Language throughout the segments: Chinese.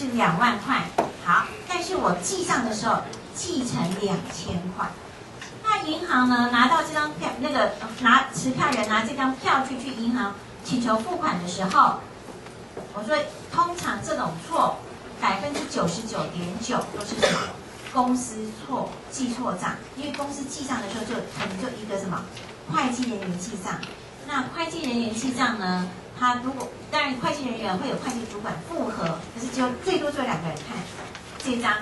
是两万块，好，但是我记账的时候记成两千块。那银行呢拿到这张票，那个拿持票人拿这张票据去银行请求付款的时候，我说通常这种错百分之九十九点九都是什么？公司错记错账，因为公司记账的时候就可能就一个什么会计人员记账。那会计人员记账呢，他如果当然会计人员会有会计主管复核，可是只有最多就两个人看这张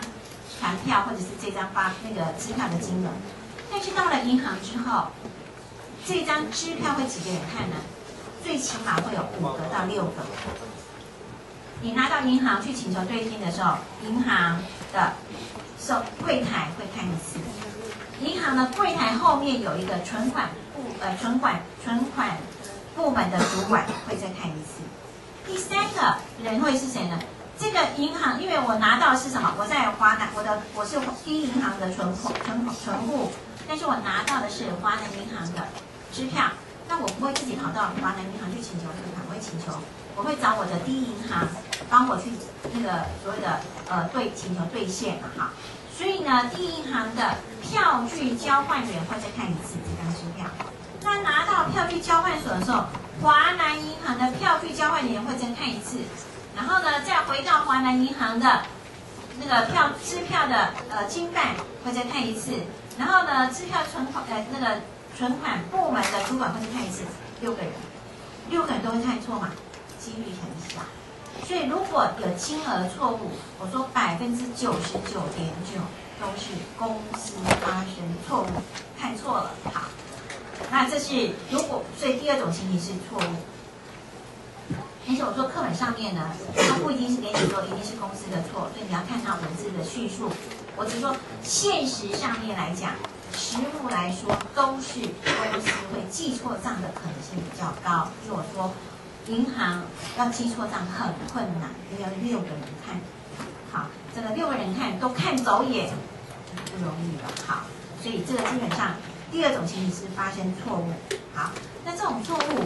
传票或者是这张发那个支票的金额。但是到了银行之后，这张支票会几个人看呢？最起码会有五个到六个。你拿到银行去请求兑金的时候，银行的收柜台会看一次。银行的柜台后面有一个存款部呃存款存款部门的主管会再看一次。第三个人会是谁呢？这个银行因为我拿到是什么？我在华南我的我是第一银行的存款存存户，但是我拿到的是华南银行的支票。那我不会自己跑到华南银行去请求付款，我会请求，我会找我的第一银行帮我去那个所谓的呃兑请求兑现嘛哈。所以呢，第一银行的票据交换员会再看一次这张支票。那拿到票据交换所的时候，华南银行的票据交换员会再看一次，然后呢，再回到华南银行的那个票支票的呃经办会再看一次，然后呢，支票存款呃那个。存款部门的主管会再看一次，六个人，六个人都会看错嘛，几率很小。所以如果有金额错误，我说百分之九十九点九都是公司发生错误，看错了。好，那这是如果，所以第二种情形是错误。但是我说课本上面呢，它不一定是给你说一定是公司的错，所以你要看它文字的叙述。我只说现实上面来讲。实物来说，都是公司会记错账的可能性比较高。如果说银行要记错账很困难，因为要六个人看，好，这个六个人看都看走眼，不容易了。好，所以这个基本上第二种情形是发生错误。好，那这种错误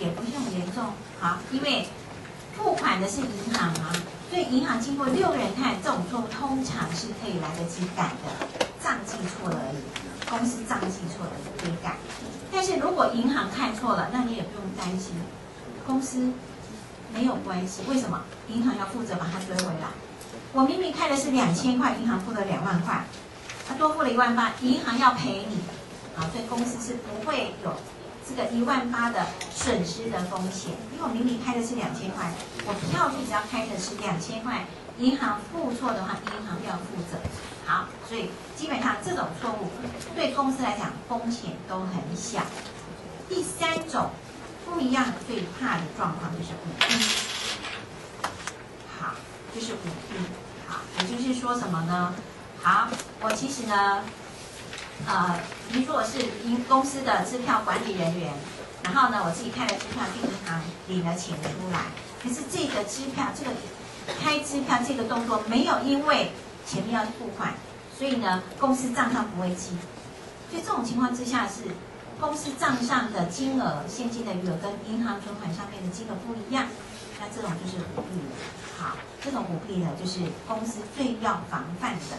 也不是很严重。好，因为付款的是银行啊，所以银行经过六个人看，这种错误通常是可以来得及改的。账记错了而已，公司账记错了可以改。但是如果银行看错了，那你也不用担心，公司没有关系。为什么？银行要负责把它追回来。我明明开的是两千块，银行付了两万块，他多付了一万八，银行要赔你。啊，所以公司是不会有这个一万八的损失的风险，因为我明明开的是两千块，我票据只要开的是两千块，银行付错的话，银行要负责。好，所以基本上这种错误对公司来讲风险都很小。第三种不一样最怕的状况就是舞弊。好，就是舞弊。好，也就是说什么呢？好，我其实呢，呃，比如说我是银公司的支票管理人员，然后呢，我自己开了支票去银行领了钱出来，可是这个支票这个开支票这个动作没有因为前面要付款，所以呢，公司账上不会记。所以这种情况之下是公司账上的金额、现金的余额跟银行存款上面的金额不一样，那这种就是舞弊。好，这种舞弊呢，就是公司最要防范的。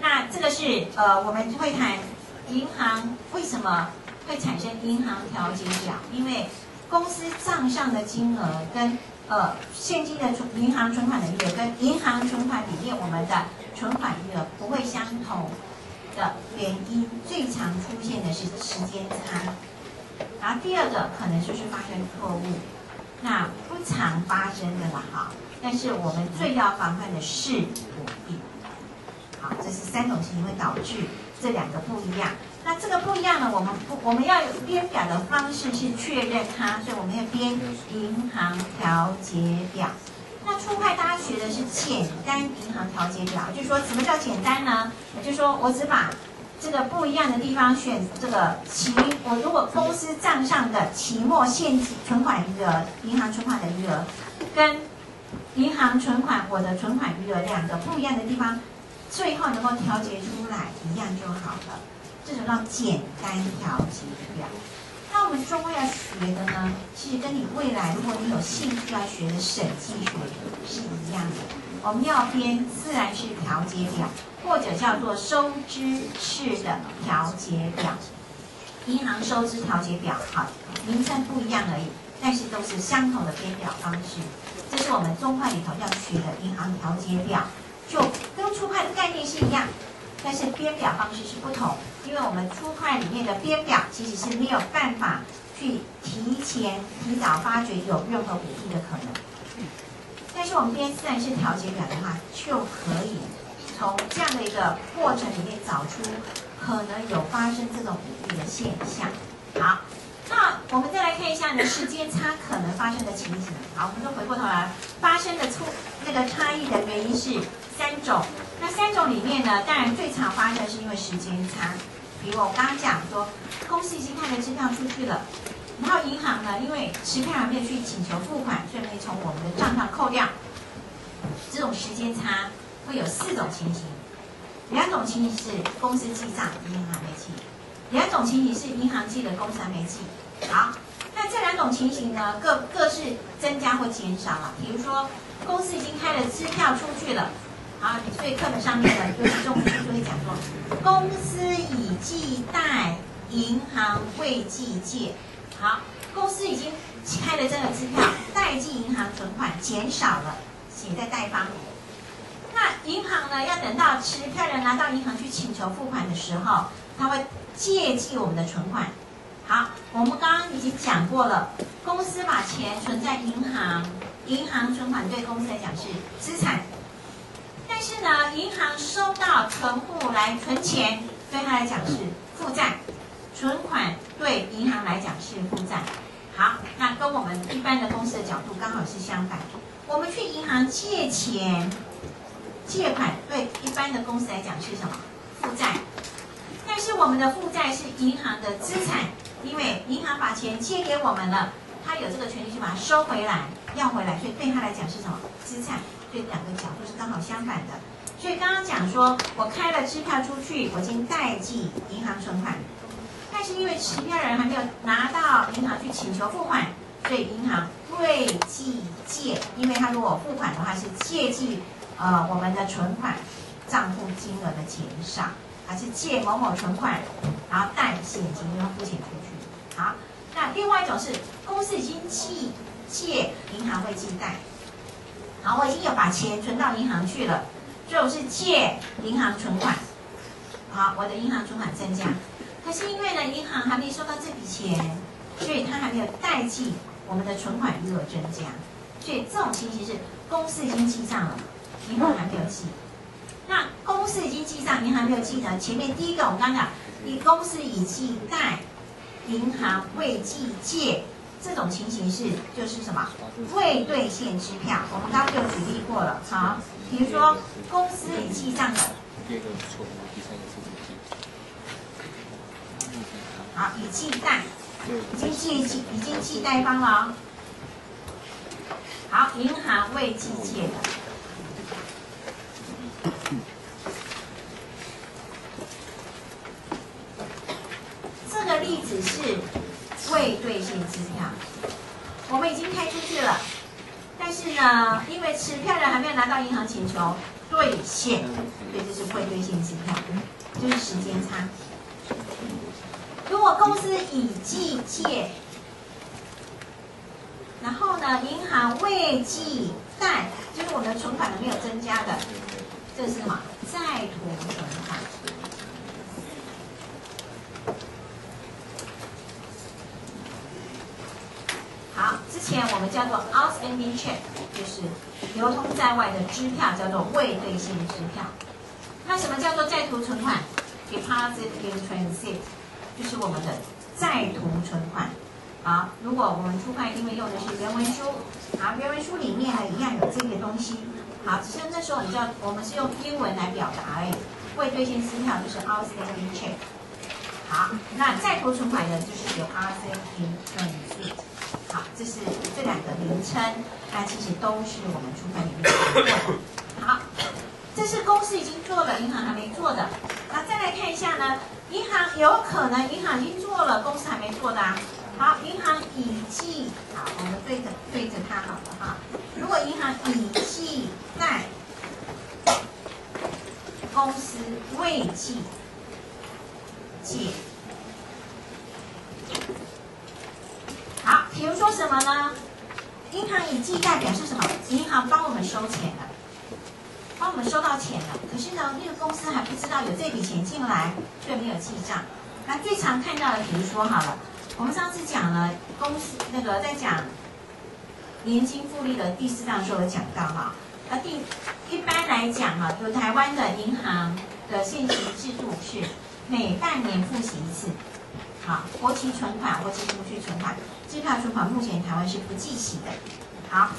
那这个是呃，我们会谈银行为什么会产生银行调节表，因为公司账上的金额跟呃，现金的存银行存款的余额跟银行存款里面我们的存款余额不会相同的原因，最常出现的是时间差。然后第二个可能就是发生错误，那不常发生的了哈。但是我们最要防范的是舞弊。好，这是三种情形会导致这两个不一样。那这个不一样呢？我们不，我们要有编表的方式去确认它，所以我们要编银行调节表。那初派大家学的是简单银行调节表，就是说什么叫简单呢？就是说我只把这个不一样的地方选这个期，我如果公司账上的期末现金存款余额、银行存款的余额，跟银行存款我的存款余额两个不一样的地方，最后能够调节出来一样就好了。这种叫简单调节表。那我们中要学的呢，其实跟你未来如果你有兴趣要学的审计学是一样的我们要编自然式调节表，或者叫做收支式的调节表。银行收支调节表，好，名称不一样而已，但是都是相同的编表方式。这是我们中会里头要学的银行调节表，就初会的概念是一样，但是编表方式是不同。因为我们初会里面的编表其实是没有办法去提前、提早发觉有任何舞弊的可能。但是我们编自然式调节表的话，就可以从这样的一个过程里面找出可能有发生这种舞弊的现象。好。那我们再来看一下呢，时间差可能发生的情形。好，我们就回过头来，发生的错那个差异的原因是三种。那三种里面呢，当然最常发生是因为时间差。比如我刚刚讲说，公司已经开了支票出去了，然后银行呢，因为持票人没有去请求付款，所以没从我们的账上扣掉。这种时间差会有四种情形。两种情形是公司记账，银行没记。两种情形是银行记的，公司还没记。好，那这两种情形呢，各各是增加或减少了。比如说，公司已经开了支票出去了，好，所以课本上面呢，就是中文就会讲说，公司已记贷，银行未记借。好，公司已经开了这个支票，贷记银行存款减少了，写在贷方。那银行呢，要等到持票人拿到银行去请求付款的时候，他会。借记我们的存款，好，我们刚刚已经讲过了，公司把钱存在银行，银行存款对公司来讲是资产，是呢，银行收到存户来存钱，对他来讲是负债，存款对银行来讲是负债。好，那跟我们一般的公司的角度刚好是相反，我们去银行借钱，借款对一般的公司来讲是什么？负债。但是我们的负债是银行的资产，因为银行把钱借给我们了，他有这个权利去把它收回来，要回来，所以对他来讲是什么资产？所以两个角度是刚好相反的。所以刚刚讲说我开了支票出去，我已经代记银行存款，但是因为持票人还没有拿到银行去请求付款，所以银行未记借，因为他如果付款的话是借记呃我们的存款账户金额的减少。还是借某某存款，然后贷现金，然后付钱出去。好，那另外一种是公司已经记借银行会借贷。好，我已经有把钱存到银行去了，所以我是借银行存款。好，我的银行存款增加，可是因为呢银行还没收到这笔钱，所以它还没有代记我们的存款余额增加。所以这种情形是公司已经记账了，银行还没有记。那公司已经记账，银行没有记得。前面第一个我们刚讲，你公司已记贷，银行未记借，这种情形是就是什么？未兑现支票。我们刚刚就举例过了，好，比如说公司已记账的，好，已记贷，已经记记已经记贷方了，好，银行未记借的。这个例子是未兑现支票，我们已经开出去了，但是呢，因为持票人还没有拿到银行请求兑现，所以这是未兑现支票，就是时间差。如果公司已计借，然后呢，银行未计贷，就是我们的存款呢没有增加的。这是什么？在途存款。好，之前我们叫做 outstanding check，就是流通在外的支票，叫做未兑现支票。那什么叫做在途存款？Deposit in transit，就是我们的在途存款。好，如果我们出块，因为用的是原文书，好，原文书里面呢一样有这些东西。好，只是那时候你知道，我们是用英文来表达诶，未兑现支票就是 outstanding check。好，那在途存款呢，就是有 outstanding receipt。好，这是这两个名称，它其实都是我们出款里面做的。好，这是公司已经做了，银行还没做的。那再来看一下呢，银行有可能银行已经做了，公司还没做的啊。好，银行已记，好，我们对着对着它好了哈。如果银行已记在，公司未记借。为，什么呢？银行以记代表示什么？银行帮我们收钱了，帮我们收到钱了。可是呢，那个公司还不知道有这笔钱进来，却没有记账。那最常看到的，比如说好了，我们上次讲了公司那个在讲年金复利的第四章时候有讲到哈。那第一般来讲哈，有台湾的银行的现行制度是每半年付息一次。好，活期存款或期储蓄存款。支票存款目前台湾是不计息的。好，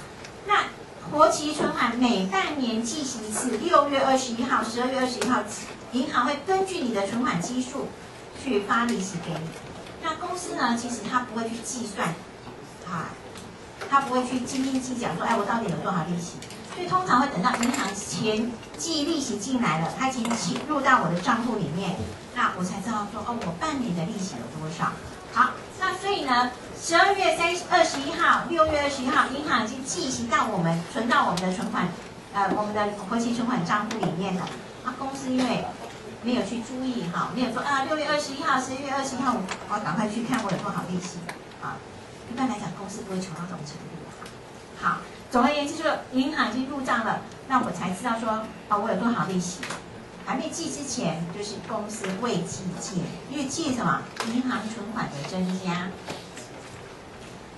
那活期存款每半年计息一次，六月二十一号、十二月二十一号，银行会根据你的存款基数去发利息给你。那公司呢，其实它不会去计算，啊，它不会去斤斤计较说，哎，我到底有多少利息？所以通常会等到银行钱寄利息进来了，它已经进入到我的账户里面，那我才知道说，哦，我半年的利息有多少。好，那所以呢？十二月三二十一号，六月二十一号，银行已经寄息到我们存到我们的存款，呃，我们的活期存款账户里面了。啊，公司因为没有去注意哈，没有说啊，六月二十一号、十一月二十一号，我赶快去看我有多少利息啊。一般来讲，公司不会穷到这种程度。好，总而言之，就是银行已经入账了，那我才知道说啊，我有多少利息。还没寄之前，就是公司未寄借，因为借什么？银行存款的增加。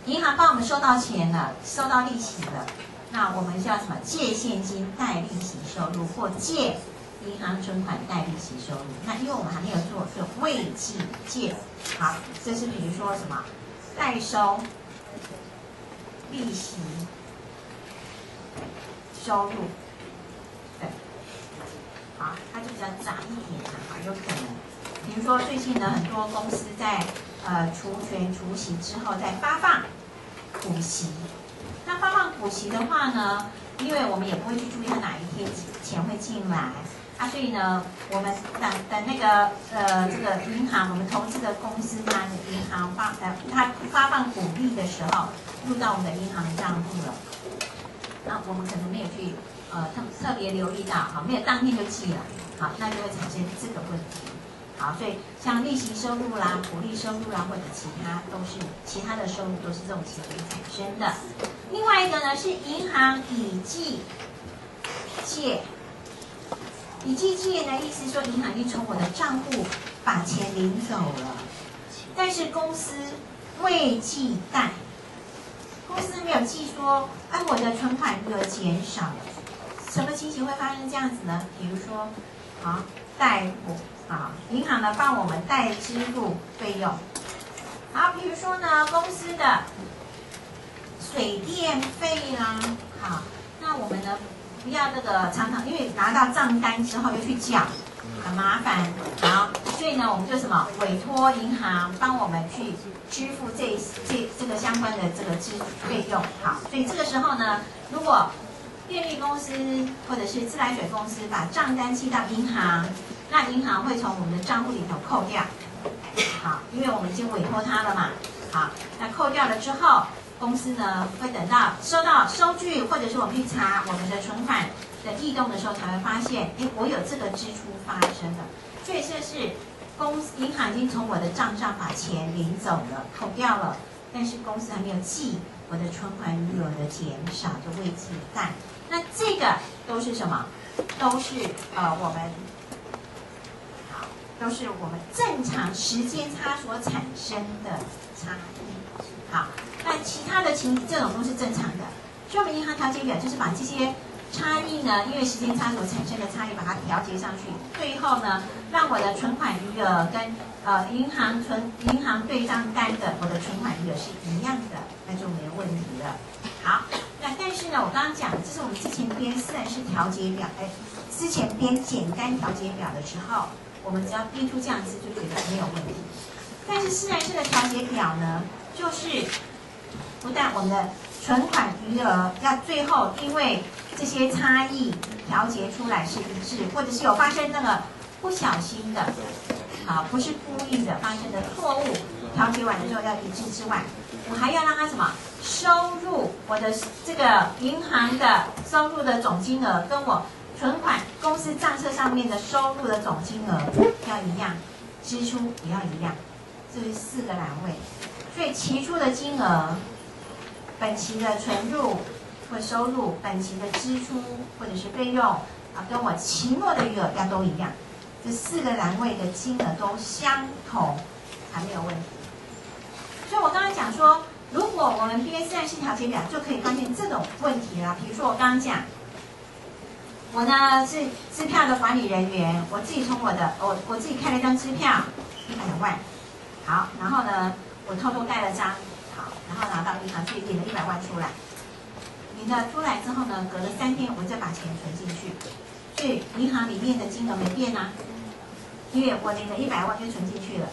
银行帮我们收到钱了，收到利息了，那我们叫什么？借现金贷利息收入，或借银行存款贷利息收入。那因为我们还没有做，就未计借。好，这是比如说什么？代收利息收入，对，好，它就比较杂一点啊，有可能。比如说最近呢，很多公司在。呃，除权除息之后再发放股息。那发放股息的话呢，因为我们也不会去注意它哪一天钱会进来啊，所以呢，我们等等那个呃这个银行，我们投资的公司它的银行发呃它发放股利的时候，入到我们的银行账户了。那我们可能没有去呃特特别留意到，好，没有当天就寄了，好，那就会产生这个问题。好，所以像利息收入啦、股利收入啦，或者其他都是其他的收入，都是这种情形产生的。另外一个呢，是银行以计借，以计借呢，意思说银行已经从我的账户把钱领走了，但是公司未计贷，公司没有计说，哎，我的存款余额减少了，什么情形会发生这样子呢？比如说，好，贷付。啊，银行呢帮我们代支付费用。好，比如说呢，公司的水电费啦，好，那我们呢不要这个常常因为拿到账单之后又去缴，很麻烦。好，所以呢我们就什么委托银行帮我们去支付这这这个相关的这个支费用。好，所以这个时候呢，如果电力公司或者是自来水公司把账单寄到银行。那银行会从我们的账户里头扣掉，好，因为我们已经委托他了嘛，好，那扣掉了之后，公司呢会等到收到收据，或者是我们去查我们的存款的异动的时候，才会发现，哎，我有这个支出发生了，所以这是公司银行已经从我的账上把钱领走了，扣掉了，但是公司还没有记我的存款余额的减少的未记贷，那这个都是什么？都是呃我们。都是我们正常时间差所产生的差异。好，那其他的情这种都是正常的。说明银行调节表就是把这些差异呢，因为时间差所产生的差异，把它调节上去，最后呢，让我的存款余额跟呃银行存银行对账单的我的存款余额是一样的，那就没有问题了。好，那但是呢，我刚刚讲，这是我们之前编自然式调节表，哎，之前编简单调节表的时候。我们只要编出这样子，就觉得没有问题。但是自然式的调节表呢，就是不但我们的存款余额要最后因为这些差异调节出来是一致，或者是有发生那个不小心的，啊，不是故意的发生的错误，调节完的时候要一致之外，我还要让它什么收入我的这个银行的收入的总金额跟我。存款公司账册上面的收入的总金额要一样，支出也要一样，这是四个栏位。所以期初的金额、本期的存入或收入、本期的支出或者是费用啊，跟我期末的余额要都一样。这四个栏位的金额都相同，才没有问题。所以我刚刚讲说，如果我们编四岸式调节表，就可以发现这种问题了。比如说我刚刚讲。我呢是支票的管理人员，我自己从我的我我自己开了一张支票，一百万，好，然后呢我偷偷盖了章，好，然后拿到银行去领了一百万出来，领了出来之后呢，隔了三天我再把钱存进去，所以银行里面的金额没变啊，因为我领了一百万就存进去了，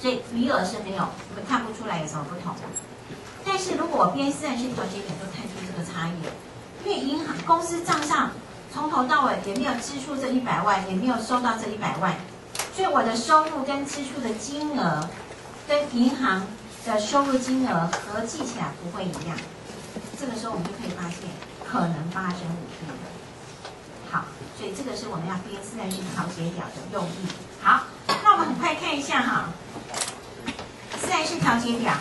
所以余额是没有，我们看不出来有什么不同。但是如果我编四岸式调节表，就看出这个差异。因为银行公司账上从头到尾也没有支出这一百万，也没有收到这一百万，所以我的收入跟支出的金额跟银行的收入金额合计起来不会一样。这个时候我们就可以发现可能发生误差的。好，所以这个是我们要编自然式调节表的用意。好，那我们很快看一下哈，自然式调节表。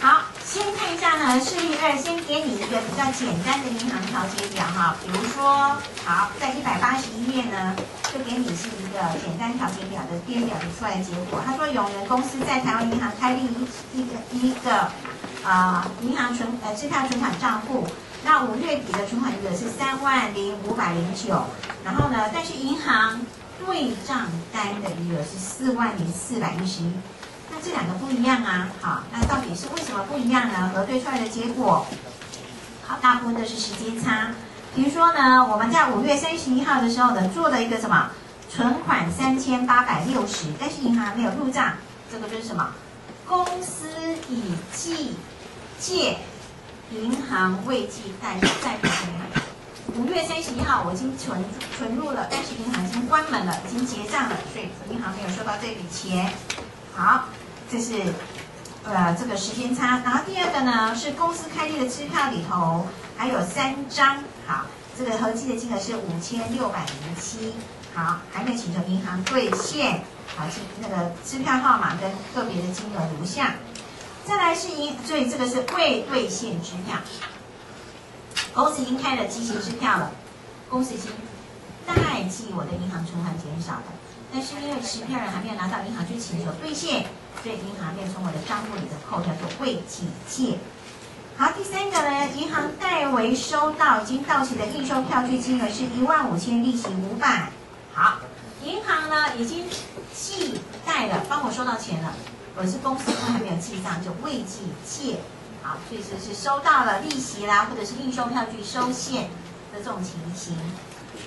好。先看一下呢，示例二，先给你一个比较简单的银行调节表哈，比如说，好，在一百八十一页呢，就给你是一个简单调节表的编表的出来结果。他说，永仁公司在台湾银行开立一一个一个啊银行存呃支票存款账户，那五月底的存款余额是三万零五百零九，然后呢，但是银行对账单的余额是四万零四百一十一。那这两个不一样啊，好，那到底是为什么不一样呢？核对出来的结果，好，大部分都是时间差。比如说呢，我们在五月三十一号的时候呢，做了一个什么存款三千八百六十，但是银行没有入账，这个就是什么？公司已记借，银行未计贷贷款五月三十一号我已经存存入了，但是银行已经关门了，已经结账了，所以银行没有收到这笔钱。好。这是，呃，这个时间差。然后第二个呢，是公司开立的支票里头还有三张，好，这个合计的金额是五千六百零七，好，还没请求银行兑现，好，是那个支票号码跟个别的金额如下。再来是银，所以这个是未兑现支票，公司已经开了机型支票了，公司已经代记我的银行存款减少了，但是因为持票人还没有拿到银行去请求兑现。所以银行没有从我的账户里的扣掉做未计借。好，第三个呢，银行代为收到已经到期的应收票据金额是一万五千，利息五百。好，银行呢已经寄贷了，帮我收到钱了，我是公司还没有记账，就未记借。好，所以是收到了利息啦，或者是应收票据收现的这种情形。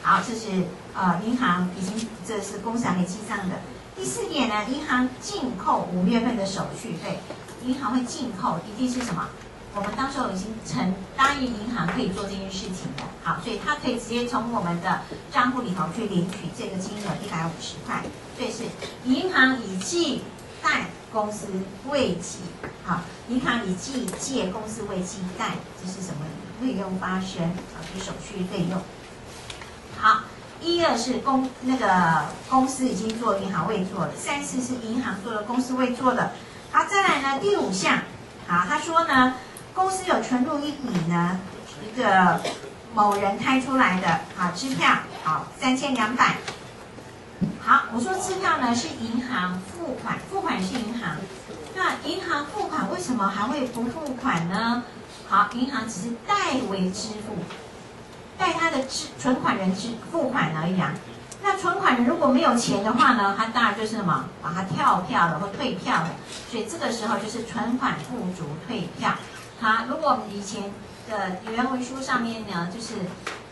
好，这是呃银行已经这是公司还没记账的。第四点呢，银行净扣五月份的手续费，银行会净扣，一定是什么？我们当时候已经承答应银行可以做这件事情的，好，所以他可以直接从我们的账户里头去领取这个金额一百五十块，所以是银行已计贷，公司未计，好，银行已计借，公司未计贷，这是什么费用发生？啊，是手续费用，好。一二是公那个公司已经做银行未做的，三四是银行做了公司未做的。好，再来呢第五项，好，他说呢公司有存入一笔呢一个某人开出来的啊支票，好三千两百。好，我说支票呢是银行付款，付款是银行，那银行付款为什么还会不付款呢？好，银行只是代为支付。代他的支存款人支付款而已啊，那存款人如果没有钱的话呢，他当然就是什么，把他跳票了或退票了，所以这个时候就是存款不足退票。好，如果我们以前的原文书上面呢，就是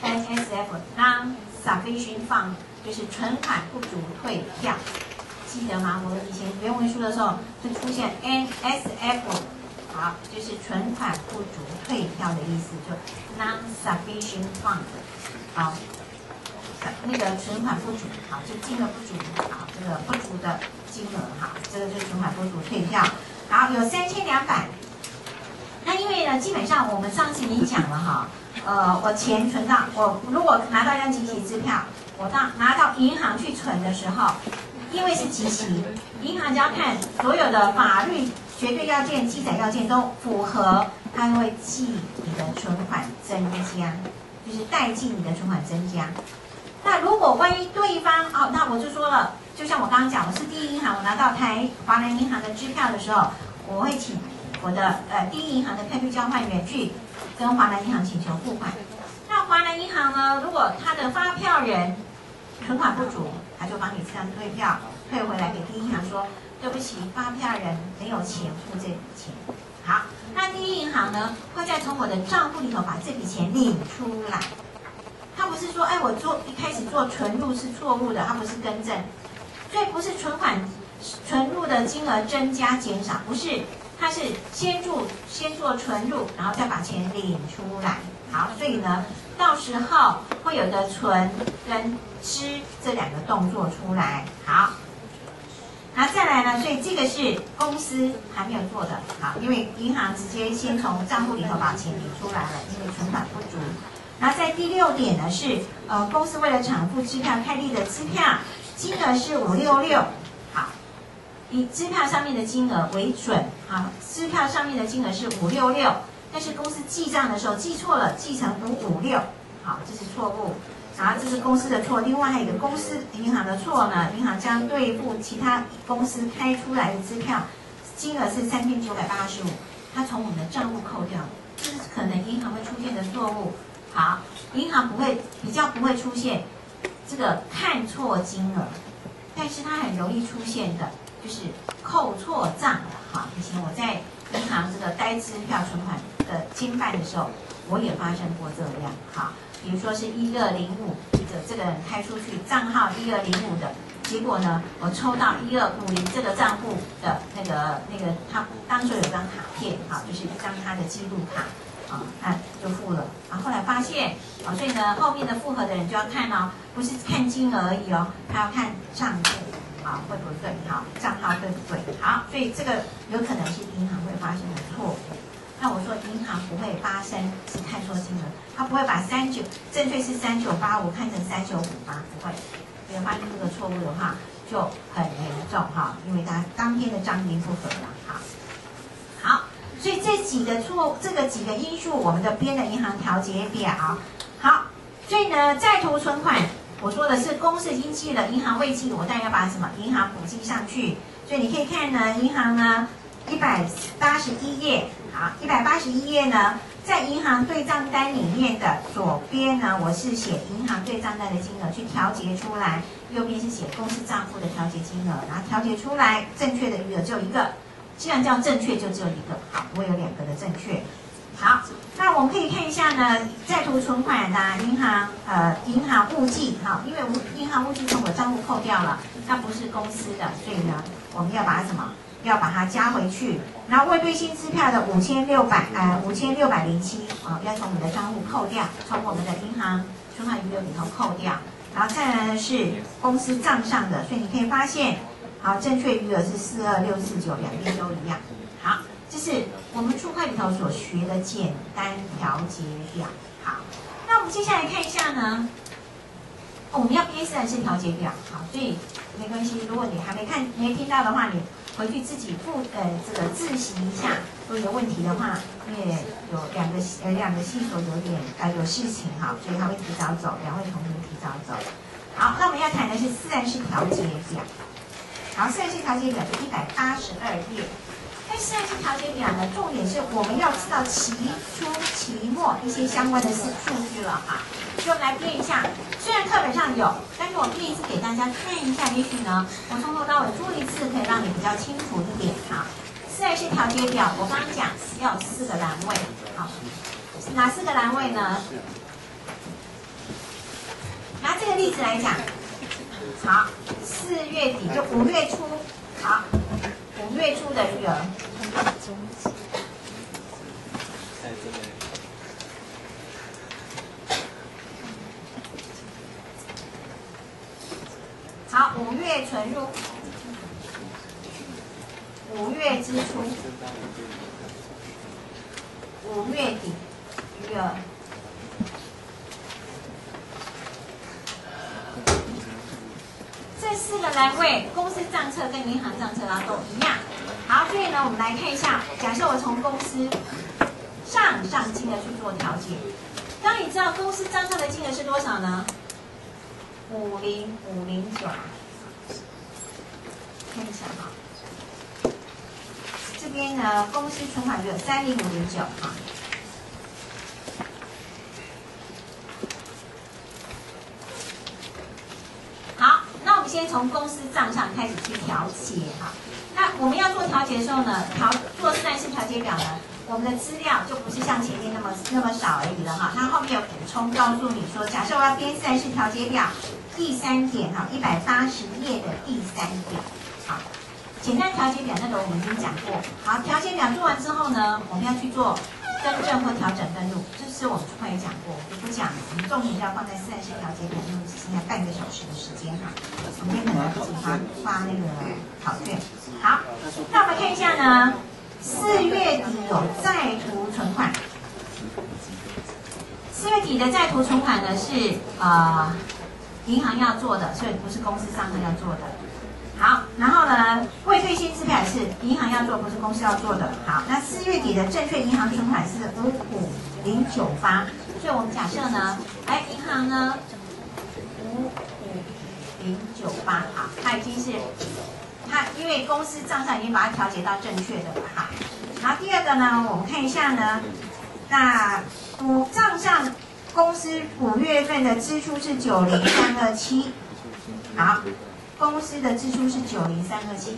NSF 那 sufficient fund，就是存款不足退票，记得吗？我们以前原文书的时候会出现 NSF。好，就是存款不足退票的意思，就 non-sufficient fund。好，那个存款不足，好，就金额不足，好，这个不足的金额，哈，这个就是存款不足退票。好，有三千两百。那因为呢，基本上我们上次已经讲了哈，呃，我钱存到我如果拿到一张集齐支票，我到拿到银行去存的时候，因为是集齐，银行就要看所有的法律绝对要件、记载要件都符合，它会记你的存款增加，就是代记你的存款增加。那如果万一对方哦，那我就说了，就像我刚刚讲，我是第一银行，我拿到台华南银行的支票的时候，我会请我的呃第一银行的票据交换员去。跟华南银行请求付款，那华南银行呢？如果他的发票人存款不足，他就帮你这样退票退回来给第一银行说，对不起，发票人没有钱付这笔钱。好，那第一银行呢会再从我的账户里头把这笔钱领出来。他不是说，哎，我做一开始做存入是错误的，他不是更正，所以不是存款存入的金额增加减少，不是。他是先做先做存入，然后再把钱领出来。好，所以呢，到时候会有个存跟支这两个动作出来。好，那再来呢？所以这个是公司还没有做的。好，因为银行直接先从账户里头把钱领出来了，因为存款不足。那在第六点呢是，呃，公司为了偿付支票开立的支票金额是五六六。好以支票上面的金额为准，好，支票上面的金额是五六六，但是公司记账的时候记错了，记成五五六，好，这是错误，然后这是公司的错，另外还有一个公司银行的错呢，银行将对付其他公司开出来的支票，金额是三千九百八十五，它从我们的账户扣掉，这是可能银行会出现的错误，好，银行不会比较不会出现这个看错金额，但是它很容易出现的。就是扣错账的哈，以前我在银行这个呆支票存款的经办的时候，我也发生过这样哈。比如说是一二零五的这个人开出去账号一二零五的，结果呢，我抽到一二五零这个账户的那个那个他当时有张卡片哈，就是一张他的记录卡啊，那就付了啊。后来发现啊，所以呢，后面的复合的人就要看哦，不是看金额而已哦，他要看账户。啊，会不对？好，账号对不对？好，所以这个有可能是银行会发生的错误。那我说银行不会发生是太错金额，他不会把三九正确是三九八五看成三九五八，不会。如果发生这个错误的话，就很严重哈，因为他当天的账金不合了。哈，好，所以这几个错，这个几个因素，我们的编的银行调节表。好，所以呢，在途存款。我说的是公司已经记了，银行未记，我当然要把什么银行补记上去。所以你可以看呢，银行呢一百八十一页，好，一百八十一页呢，在银行对账单里面的左边呢，我是写银行对账单的金额去调节出来，右边是写公司账户的调节金额，然后调节出来正确的余额只有一个，既然叫正确就只有一个，好，我有两个的正确。好，那我们可以看一下呢，在途存款的银行呃银行误记，哈，因为银行误记从我账户扣掉了，那不是公司的，所以呢，我们要把它什么？要把它加回去。然后未兑现支票的五千六百呃五千六百零七啊，要从我们的账户扣掉，从我们的银行存款余额里头扣掉。然后再来呢是公司账上的，所以你可以发现，好，正确余额是四二六四九，两边都一样。好。这是我们初会里头所学的简单调节表。好，那我们接下来看一下呢，我们要编四还是调节表？好，所以没关系，如果你还没看、没听到的话，你回去自己复呃这个自习一下。如果有问题的话，因为有两个呃两个系所有点呃有事情哈，所以他会提早走，两位同学提早走。好，那我们要谈的是自然式调节表。好，自然式调节表是一百八十二页。但现在是调节表呢，重点是我们要知道期初、期末一些相关的数数据了哈，所以我们来编一下。虽然课本上有，但是我编一次给大家看一下，也许呢，我从头到尾做一次，可以让你比较清楚一点哈。四是调节表，我刚刚讲要四个栏位，好，哪四个栏位呢？拿这个例子来讲，好，四月底就五月初，好。五月初的余额，好，五月存入，五月支出，五月底余额，四个栏位，公司账册跟银行账册啊都一样。好，所以呢，我们来看一下，假设我从公司上上金额去做调节，当你知道公司账上的金额是多少呢？五零五零九，看一下哈。这边呢，公司存款有三零五零九哈。好，从公司账上开始去调节哈。那我们要做调节的时候呢，调做自然式调节表呢，我们的资料就不是像前面那么那么少而已了哈。它后面有补充告诉你说，假设我要编自然式调节表，第三点哈，一百八十页的第三点，好，简单调节表那个我们已经讲过。好，调节表做完之后呢，我们要去做更正或调整登录，这是我们主管也讲过，我不讲，我们重点就要放在自然式调节表，因为只剩下半个小时的时间哈。我们今天可能来不及发发那个考卷。好，那我们看一下呢，四月底有在途存款。四月底的在途存款呢是呃银行要做的，所以不是公司账上要做的。好，然后呢未兑现支票是银行要做，不是公司要做的。好，那四月底的证券银行存款是五五零九八，所以我们假设呢，哎，银行呢五五零九八，好，它已经是。它因为公司账上已经把它调节到正确的了哈，然后第二个呢，我们看一下呢，那五账上公司五月份的支出是九零三二七，好，公司的支出是九零三二七，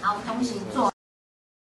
好，同时做。